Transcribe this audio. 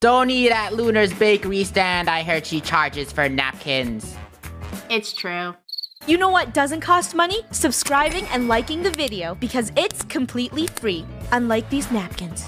Don't eat at Lunar's bakery stand. I heard she charges for napkins. It's true. You know what doesn't cost money? Subscribing and liking the video because it's completely free, unlike these napkins.